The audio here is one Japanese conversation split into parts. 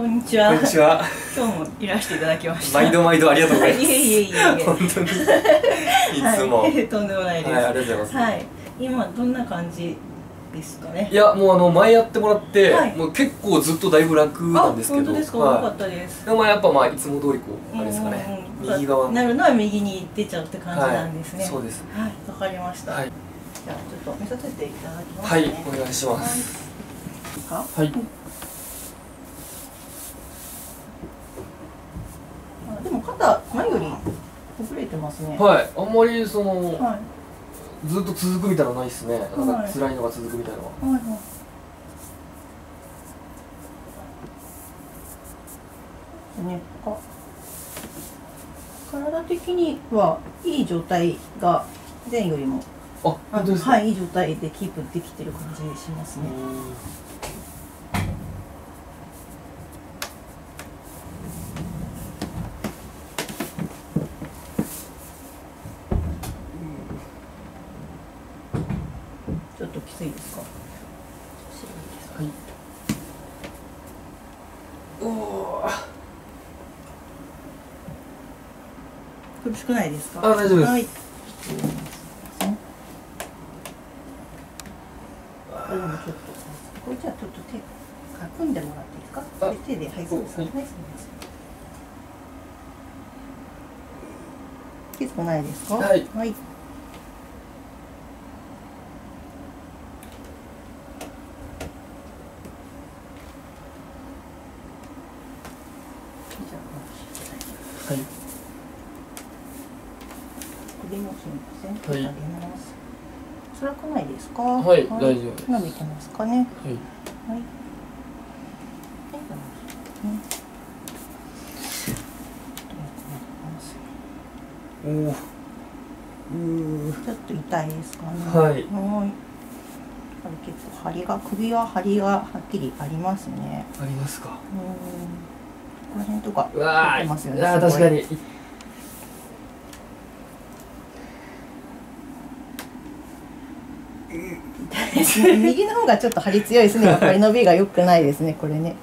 こんにちは。こんにちは。今日もいらしていただきました。毎度毎度ありがとうございます。いえいえいえ。本当に。いつも。はい、とんでもないです。はい、ありがとうございます。はい、今どんな感じですかね？いや、もうあの前やってもらって、はいもう結構ずっとだいぶ楽なんですけど。あ本当ですか？はいよかったです。でもまあやっぱまあいつも通りこうあれですかね。右側の。なるのは右に出ちゃうって感じなんですね。はいそうですはい、わかりました。はい。じゃあちょっと見させていただきますはいね。、お願いします。はい。はい。あでも肩前よりほぐれてますね。はい、あんまりそのはい。ずっと続くみたいなのないっすね。なんかはい辛いのが続くみたいなのは。はいはい。体的にはいい状態が前よりもあ、あ本当ですか？はいいい状態でキープできてる感じしますね。ときついですか？はい。おお。苦しくないですか？あ大丈夫ですはい。これもちょっと、これじゃあちょっと手、か組んでもらっていいですか？あ手で、はい、そうです。は、はいないですか？はいはい。じゃあ、はい。首もすみません。はいあげます。辛くないですか？はい大丈夫伸びてますかね？はい。はい。はい。おお。うちょっと痛いですかね？はいはい。結構張りが首は張りがはっきりありますね。ありますか？うん。ここら辺とかうわー出てますよね。あ確かに。右の方がちょっと張り強いですね。やっぱり伸びが良くないですね。これね。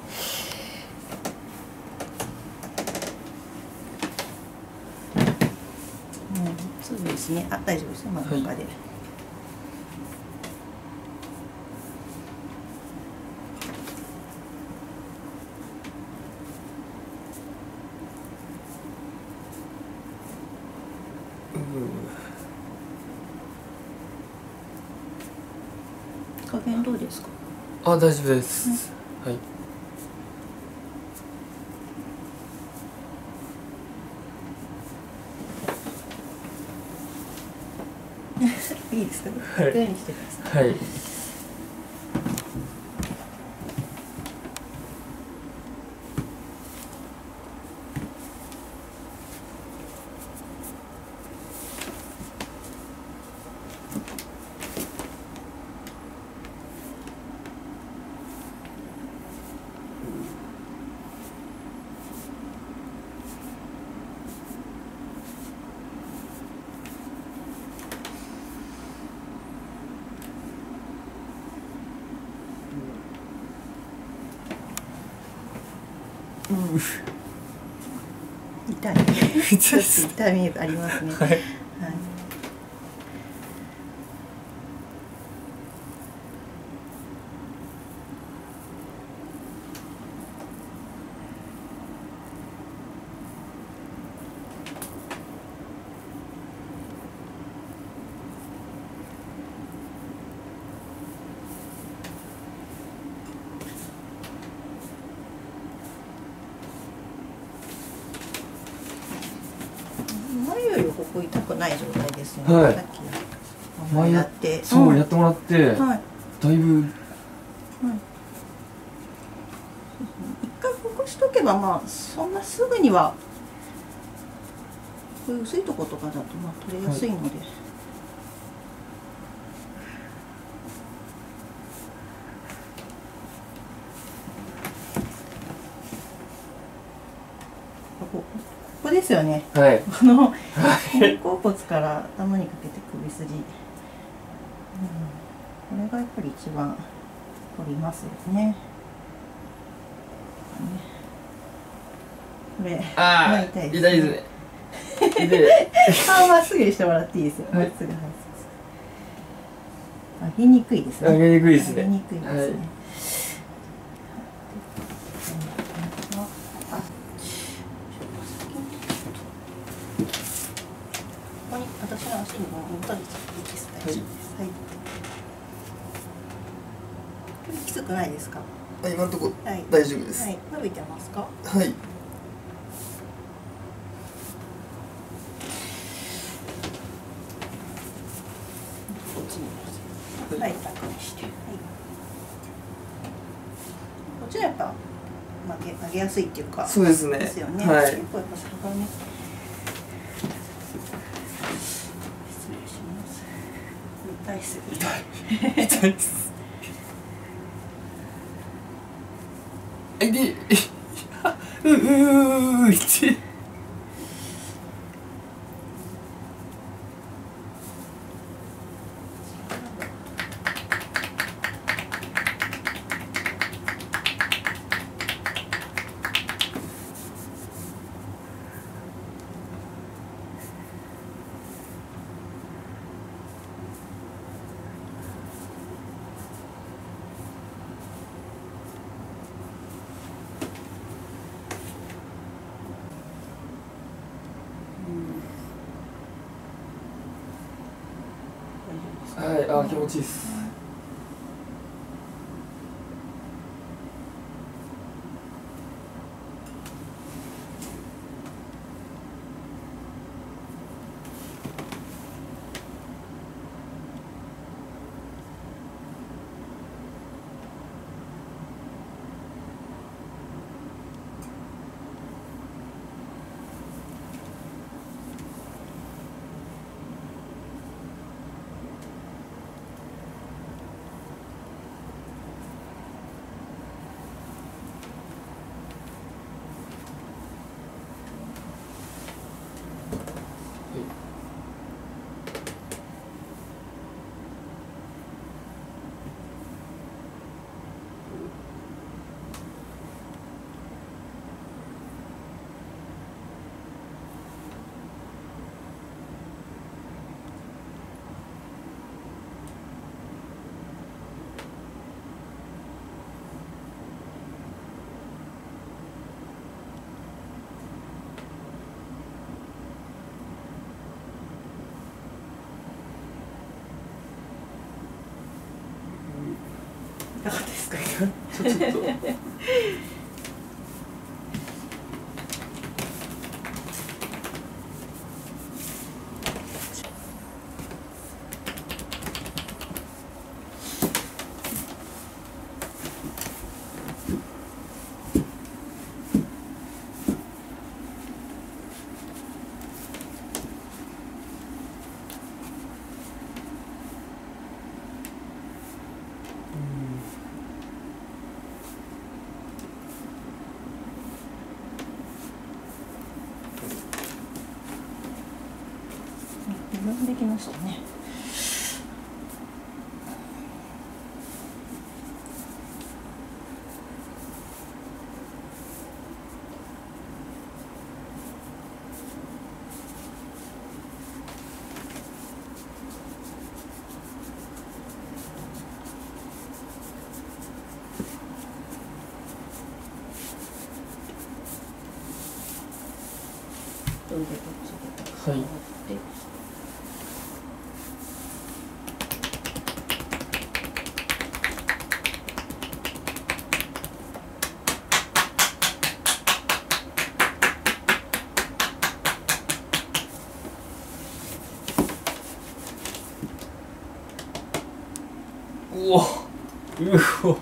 うん、そうですね。あ、大丈夫ですよ。真ん中で。加減どうですか？あ大丈夫です。はい。いいですかね。は。はい。痛い。痛みがありますね。はい。はい。前構痛くない状態ですね。はいさっき前やって、そう、んやってもらって、はい。だいぶ。一回ほぐしとけばまあそんなすぐにはこういう薄いとことかだとまあ取れやすいので、ここここですよね。はい。この肩甲骨から頭にかけて首筋、うん、これがやっぱり一番取りますよね。ねれああ痛い痛ですいですね。顔 まっすぐにしてもらっていいですよ。まはい。っすぐはい。上げにくいですね。上げにくいですね。上げにくいですね、はいあここに私の足にも持たれちゃっていいですかはい。はい。きつくないですか？あ今のとこはい。大丈夫です。はい。伸びてますか？はい。はい楽にして。はい。こっちはやっぱ曲げ曲げやすいっていうかそうですね。ですよね。はい。結構やっぱ差がね。失礼します。痛いっす痛い。痛いですえで ううう痛い大丈夫ですか。はいあ気持ちいいですいかがですか。ちょっと。きましたね。はい触って。うおうお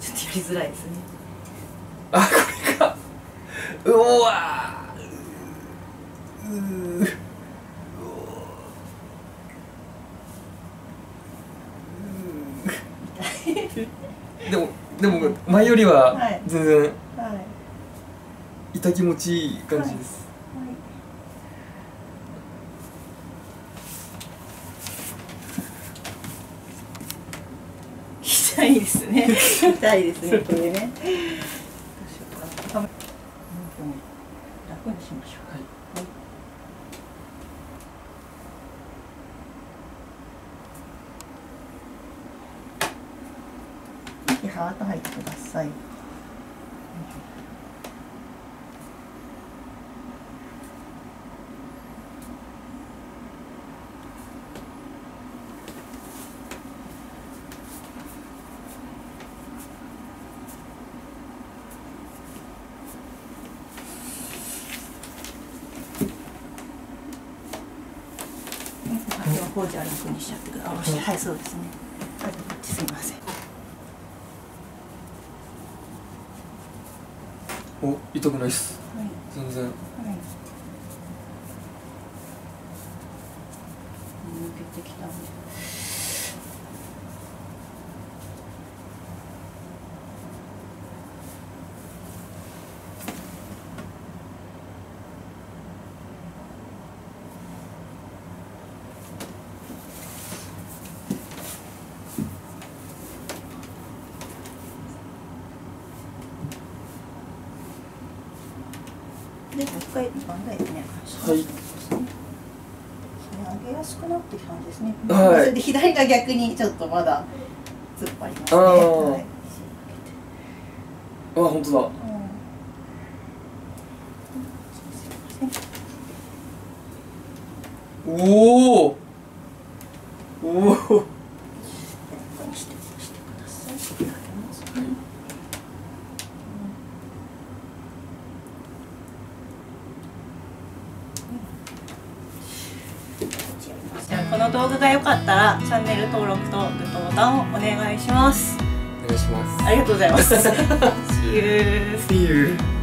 ちょっとやりづらいですね。あこれか。うわううでもでも前よりははい全然はい。痛気持ちいい感じです、痛いですね。痛いですね。これね。楽にしましょう。はい息ハート吐いてください。じゃ楽にしちゃってください。はい、そうですね。はい、すみません。お痛くないっすはい。全然はい。抜けてきたんで。で、もう一回バンダイでね。はい上げやすくなってきたんですね。はいそれで左が逆にちょっとまだ突っ張りますね。はい。あ本当だうんおおおおここにしてしてください。ありますねじゃが良かったらチャンネル登録とグッドボタンをお願いします。お願いしますありがとうございます。See you. See you